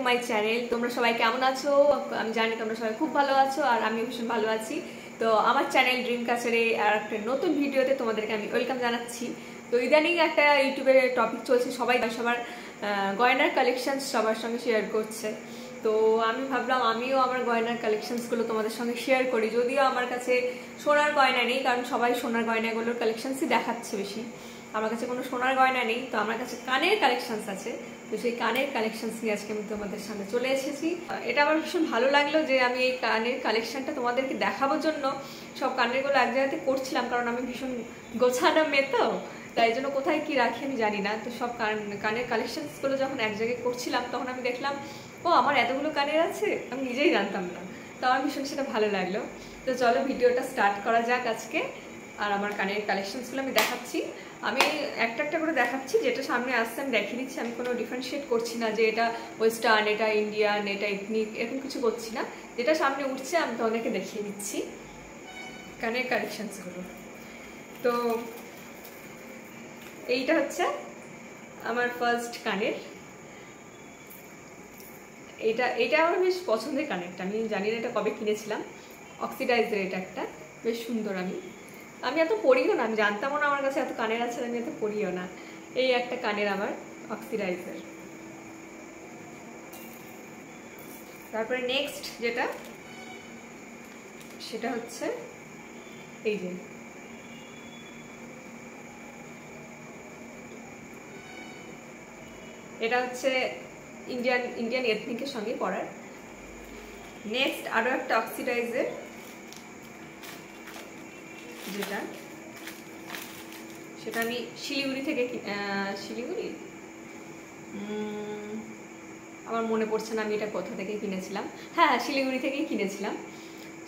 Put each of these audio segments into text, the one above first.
To my channel তোমরা সবাই কেমন আছো? আমি জানি তোমরা সবাই খুব ভালো আছো আর আমি ভীষণ ভালো আছি। তো আমার চ্যানেল ড্রিম কাচারে আর একটা নতুন ভিডিওতে তোমাদেরকে আমি ওয়েলকাম জানাচ্ছি। তো ইদানিং একটা ইউটিউবে টপিক চলছে, সবাই সবার গয়নার কালেকশন সবার সঙ্গে শেয়ার করছে। তো আমি ভাবলাম আমিও আমার গয়নার কালেকশনসগুলো তোমাদের সঙ্গে শেয়ার করি। যদিও আমার কাছে সোনার গয়না নেই, কারণ সবাই সোনার গয়নাগুলোর কালেকশনসই দেখাচ্ছে বেশি। আমার কাছে কোনো সোনার গয়না নেই, তো আমার কাছে কানের কালেকশনস আছে। তো সেই কানের কালেকশনস নিয়ে আজকে আমি তোমাদের সামনে চলে এসেছি। এটা আমার ভীষণ ভালো লাগল যে আমি এই কানের কালেকশনটা তোমাদেরকে দেখাবার জন্য। সব কানেরগুলো এক জায়গাতে করছিলাম, কারণ আমি ভীষণ গোছানো মেয়ে তো তাই জন্য কোথায় কি রাখি আমি জানি না। তো সব কান, কানের কালেকশনসগুলো যখন এক জায়গায় করছিলাম, তখন আমি দেখলাম, ও, আমার এতগুলো কানের আছে, আমি নিজেই জানতাম না। তো আমার ভীষণ সেটা ভালো লাগল। তো চলো ভিডিওটা স্টার্ট করা যাক আজকে। আর আমার কানের কালেকশনসগুলো আমি দেখাচ্ছি। আমি একটা একটা করে দেখাচ্ছি, যেটা সামনে আসছে আমি দেখিয়ে দিচ্ছি। আমি কোনো ডিফারেন্সিয়েট করছি না যে এটা ওয়েস্টার্ন এটা ইন্ডিয়ান এটা এথনিক এরকম কিছু করছি না। যেটা সামনে উঠছে, আমি তোমাদেরকে দেখিয়ে দিচ্ছি কানের কালেকশনসগুলো তো এইটা হচ্ছে আমার ফার্স্ট কানের। এটা এটা আমার বেশ পছন্দের কানেরটা। আমি জানি না এটা কবে কিনেছিলাম। অক্সিডাইজের এটা একটা। বেশ সুন্দর আমি। আমি এত পড়িও না, আমি জানতামও না আমার কাছে এত কানের আছে, আমি এত পড়িও না। এই একটা কানের আমার অক্সিডাইজার তারপরে নেক্সট যেটা, সেটা হচ্ছে এই যে। এটা হচ্ছে ইন্ডিয়ান ইন্ডিয়ান এথনিকের সঙ্গে পড়ার। নেক্সট আরও একটা অক্সিডাইজের যেটা, সেটা আমি শিলিগুড়ি থেকে শিলিগুড়ি? আমার মনে পড়ছে না আমি এটা কোথা থেকে কিনেছিলাম। হ্যাঁ শিলিগুড়ি থেকেই কিনেছিলাম।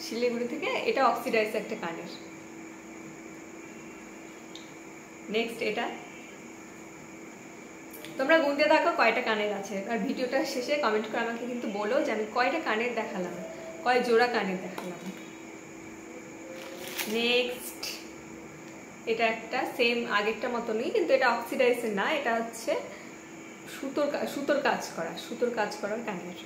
শিলিগুড়ি থেকে এটা অক্সিডাইজ একটা কানের। নেক্সট এটা। তোমরা গুনতে থাকো, কয়টা কানের আছে? আর ভিডিওটা শেষে কমেন্ট করে আমাকে কিন্তু বলো যে আমি কয়টা কানের দেখালাম। কয় জোড়া কানের দেখালাম। নেক্সট এটা একটা সেম আগেরটা মতনই, কিন্তু এটা অক্সিডাইজের না, এটা হচ্ছে সুতোর সুতোর কাজ করা, সুতোর কাজ করার কানের।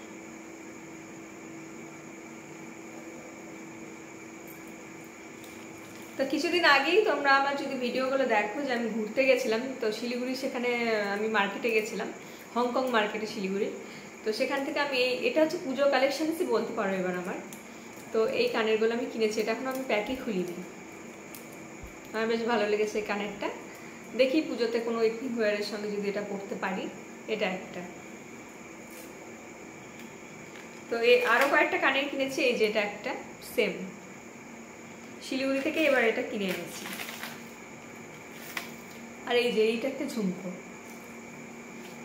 তো কিছুদিন আগেই তোমরা আমার যদি ভিডিওগুলো দেখো যে আমি ঘুরতে গেছিলাম, তো শিলিগুড়ি সেখানে আমি মার্কেটে গেছিলাম, হংকং মার্কেটে শিলিগুড়ি। তো সেখান থেকে আমি এটা হচ্ছে পুজো কালেকশনসই বলতে পারো এবার আমার। তো এই কানেরগুলো আমি কিনেছি, এটা এখন আমি প্যাকই খুলিনি। আমার বেশ ভালো লেগেছে এই কানেরটা। দেখি পুজোতে কোনো এথনিক ওয়ারের সঙ্গে যদি এটা পড়তে পারি, এটা একটা। তো এই আরও কয়েকটা কানের কিনেছি, এই যে এটা একটা, সেম। শিলিগুড়ি থেকে এবার এটা কিনে এনেছি। আর এই যে এইটা একটা ঝুমকো।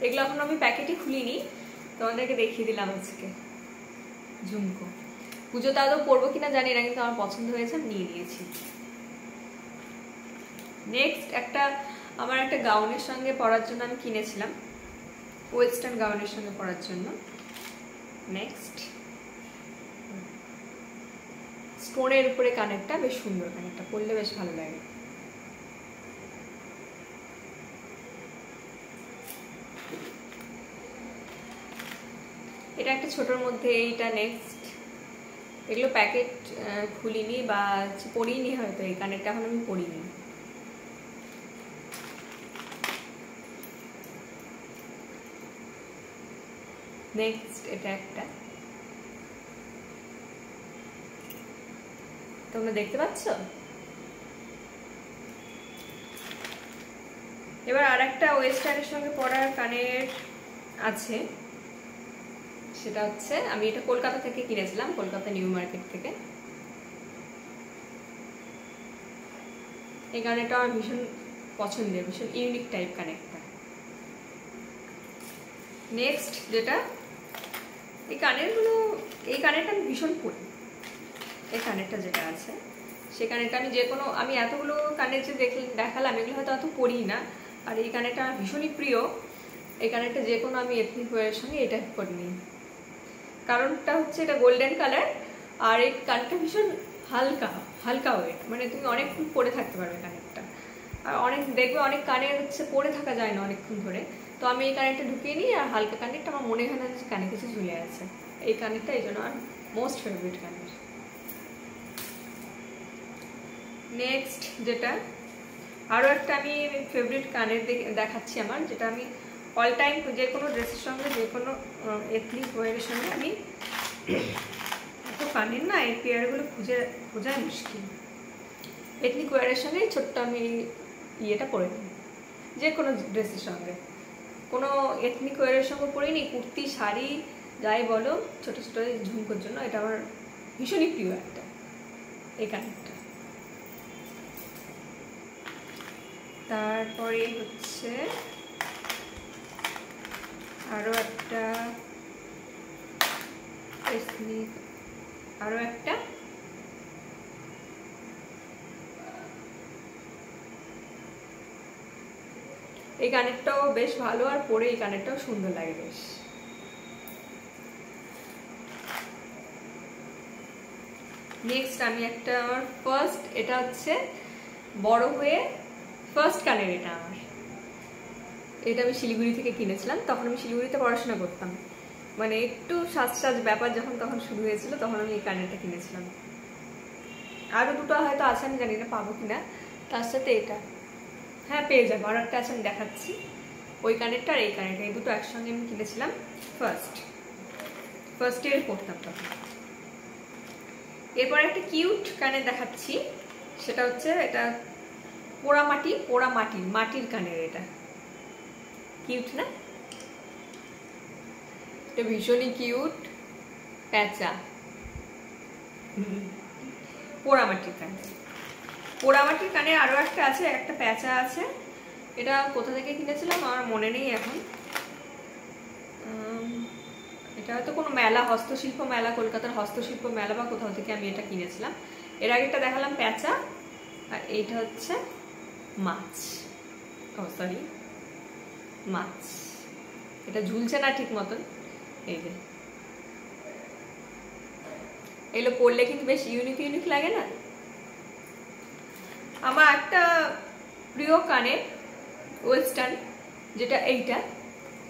এগুলো এখন আমি প্যাকেটে খুলিনি, তোমাদেরকে দেখিয়ে দিলাম আজকে। ঝুমকো। পুজোতে আদৌ পরবো কিনা জানি না, কিন্তু আমার পছন্দ হয়েছে, আমি নিয়ে নিয়েছি। নেক্সট একটা, আমার একটা গাউনের সঙ্গে পরার জন্য আমি কিনেছিলাম, ওয়েস্টার্ন গাউনের সঙ্গে পরার জন্য। নেক্সট স্টোনের উপরে কানেরটা বেশ সুন্দর কানেরটা, পরলে বেশ ভালো লাগে। এটা একটা ছোটোর মধ্যে, এইটা নেক্সট এগুলো প্যাকেট খুলিনি বা পরিনি হয়তো, এই কানেরটা এখন আমি পরিনি নেক্সট এটা একটা। তোমরা দেখতে পাচ্ছ? এবার আর একটা ওয়েস্টার্নের সঙ্গে পরার কানের আছে। সেটা হচ্ছে, আমি এটা কলকাতা থেকে কিনেছিলাম, কলকাতা নিউ মার্কেট থেকে। এই কানেরটা আমার ভীষণ পছন্দের, ভীষণ ইউনিক টাইপ কানেরটা নেক্সট যেটা, এই কানেরগুলো এই কানেরটা আমি ভীষণ পড়ি এই কানেরটা যেটা আছে সে কানেরটা আমি যে কোনো, আমি এতগুলো কানের যে দেখ দেখালাম, এগুলো হয়তো অত পড়ি না। আর এই কানেরটা আমার ভীষণই প্রিয়। এই কানেরটা যে কোনো আমি এথনিক ওয়ারের সঙ্গে এটা করে নিই কারণটা হচ্ছে এটা গোল্ডেন কালার আর এই কানটা ভীষণ হালকা হালকা ওয়েট মানে তুমি অনেকক্ষণ পরে থাকতে পারবে কানেরটা আর অনেক, দেখবে অনেক কানের হচ্ছে পরে থাকা যায় না অনেকক্ষণ ধরে। তো আমি এই কানেরটা ঢুকিয়ে নিই, আর হালকা কানেরটা আমার মনে হয় না যে কানে কিছু ঝুলে আছে। এই কানেরটা এই জন্য আর মোস্ট ফেভারিট কানের নেক্সট যেটা আরও একটা আমি ফেভারিট কানের দেখাচ্ছি আমার, যেটা আমি অল টাইম যে কোনো ড্রেসের সঙ্গে, যে কোনো এথনিক ওয়ারের সঙ্গে আমি এত না, এই পেয়ারগুলো খুঁজে, খোঁজাই মুশকিল। এথনিক ওয়ারের সঙ্গে ছোট্ট আমি ইয়েটা পরে নিই, যে কোনো ড্রেসের সঙ্গে। কোনো এথনিক ওয়ারের সঙ্গে পরিনি কুর্তি, শাড়ি, যাই বলো, ছোটো ছোটো ঝুমকোর জন্য, এটা আমার ভীষণই প্রিয় একটা, এই কানেরটা। তারপরে হচ্ছে আরও একটা আরও একটা। এই কানেরটাও বেশ ভালো আর পরে এই কানেরটাও সুন্দর লাগে বেশ। নেক্সট আমি একটা আমার ফার্স্ট এটা হচ্ছে বড় হয়ে ফার্স্ট কানের এটা। এটা আমি শিলিগুড়ি থেকে কিনেছিলাম, তখন আমি শিলিগুড়িতে পড়াশোনা করতাম। মানে একটু সাজ সাজ ব্যাপার যখন তখন শুরু হয়েছিল, তখন আমি এই কানেরটা কিনেছিলাম। আরও দুটো হয়তো আছে, আমি জানি না পাবো কিনা। তার সাথে এটা। হ্যাঁ পেয়ে যাব। আর একটা আছে, আমি দেখাচ্ছি। ওই কানেরটা আর এই কানেরটা, এই দুটো একসঙ্গে আমি কিনেছিলাম ফার্স্ট ফার্স্ট ইয়ার পড়তাম তখন। এরপর একটা কিউট কানের দেখাচ্ছি। সেটা হচ্ছে, এটা পোড়া মাটি পোড়া মাটি মাটির কানের এটা। কিউট না? এটা ভীষণই কিউট প্যাঁচা। পোড়ামাটির কানে। পোড়ামাটির কানে আরও একটা আছে, একটা প্যাঁচা আছে। এটা কোথা থেকে কিনেছিলাম আমার মনে নেই এখন। এটা হয়তো কোনো মেলা, হস্তশিল্প মেলা, কলকাতার হস্তশিল্প মেলা বা কোথাও থেকে আমি এটা কিনেছিলাম। এর আগেটা দেখালাম প্যাঁচা। আর এইটা হচ্ছে মাছ। ও সরি মাছ। এটা ঝুলছে না ঠিক মতন। এই যে। এগুলো পরলে কিন্তু বেশ ইউনিক ইউনিক লাগে না? আমার একটা প্রিয় কানে ওয়েস্টার্ন যেটা এইটা,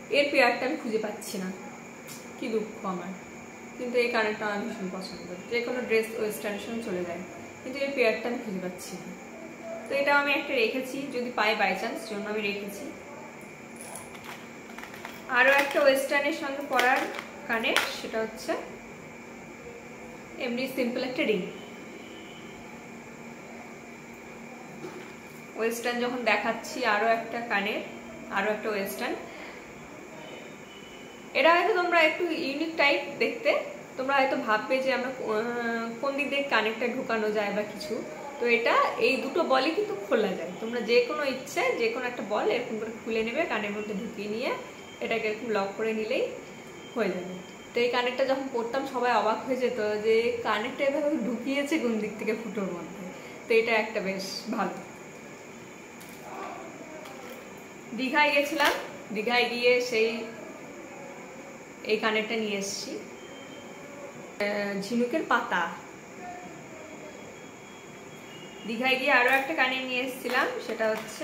এর পেয়ারটা আমি খুঁজে পাচ্ছি না। কি দুঃখ আমার। কিন্তু এই কানেরটা আমি ভীষণ পছন্দ। যে কোনো ড্রেস ওয়েস্টার্নের সঙ্গে চলে যায়। কিন্তু এই পেয়ারটা আমি খুঁজে পাচ্ছি না। তো এটা আমি একটা রেখেছি, যদি পাই বাই চান্স জন্য আমি রেখেছি। আরও একটা ওয়েস্টার্নের সঙ্গে পরার কানে, সেটা হচ্ছে এমনি সিম্পল একটা রিং ওয়েস্টার্ন যখন দেখাচ্ছি আরও একটা কানের আরও একটা ওয়েস্টার্ন। এটা হয়তো তোমরা একটু ইউনিক টাইপ দেখতে, তোমরা হয়তো ভাববে যে আমরা কোন দিক দিয়ে কানেরটা ঢুকানো যায় বা কিছু। তো এটা, এই দুটো বলই কিন্তু খোলা যায়। তোমরা যে কোনো ইচ্ছে যে কোনো একটা বল এরকম করে খুলে নেবে, কানের মধ্যে ঢুকিয়ে নিয়ে এটাকে এরকম লক করে নিলেই হয়ে যাবে। তো এই কানেরটা যখন পড়তাম সবাই অবাক হয়ে যেত যে কানেরটা এভাবে ঢুকিয়েছে কোন দিক থেকে ফুটোর মধ্যে। তো এটা একটা বেশ ভালো। দীঘায় গেছিলাম, দীঘায় গিয়ে সেই এই কানেরটা নিয়ে এসছি। ঝিনুকের পাতা। দীঘায় গিয়ে আরও একটা কানে নিয়ে এসেছিলাম, সেটা হচ্ছে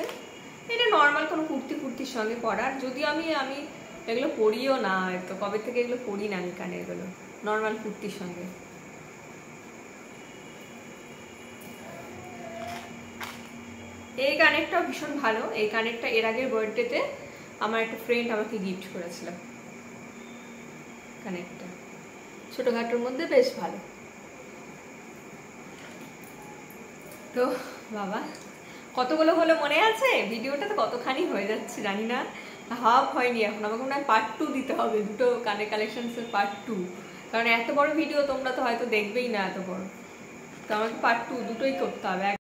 এটা নর্মাল কোনো কুর্তি কুর্তির সঙ্গে পরার। যদিও আমি আমি এগুলো পরিও না তো কবে থেকে এগুলো পরি না আমি কানে এগুলো? নর্মাল কুর্তির সঙ্গে। এই কানেরটাও ভীষণ ভালো। এই কানেরটা এর আগের বার্থডেতে আমার একটা ফ্রেন্ড আমাকে গিফট করেছিল। কানেরটা। ছোটখাটোর মধ্যে বেশ ভালো। তো, বাবা কতগুলো হলো মনে আছে? ভিডিওটা তো কতখানি হয়ে যাচ্ছে জানি না। হাফ হয়নি এখন, আমাকে মনে হয় পার্ট টু দিতে হবে, দুটো কানে কালেকশনসের পার্ট টু কারণ এত বড় ভিডিও তোমরা তো হয়তো দেখবেই না এত বড়। তো আমাকে পার্ট টু দুটোই করতে হবে